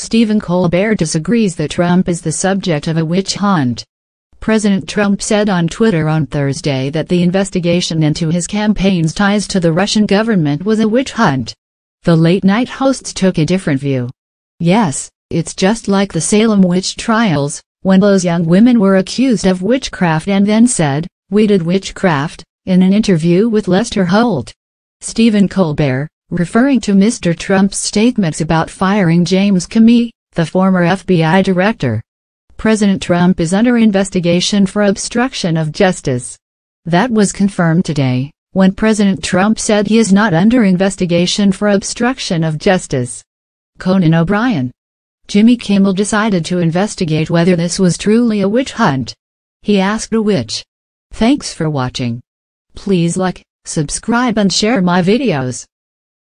Stephen Colbert disagrees that Trump is the subject of a witch hunt. President Trump said on Twitter on Thursday that the investigation into his campaign's ties to the Russian government was a witch hunt. The late-night hosts took a different view. Yes, it's just like the Salem witch trials, when those young women were accused of witchcraft and then said, we did witchcraft, in an interview with Lester Holt. Stephen Colbert, referring to Mr. Trump's statements about firing James Comey, the former FBI director. President Trump is under investigation for obstruction of justice. That was confirmed today, when President Trump said he is not under investigation for obstruction of justice. Conan O'Brien. Jimmy Kimmel decided to investigate whether this was truly a witch hunt. He asked a witch. Thanks for watching. Please like, subscribe and share my videos.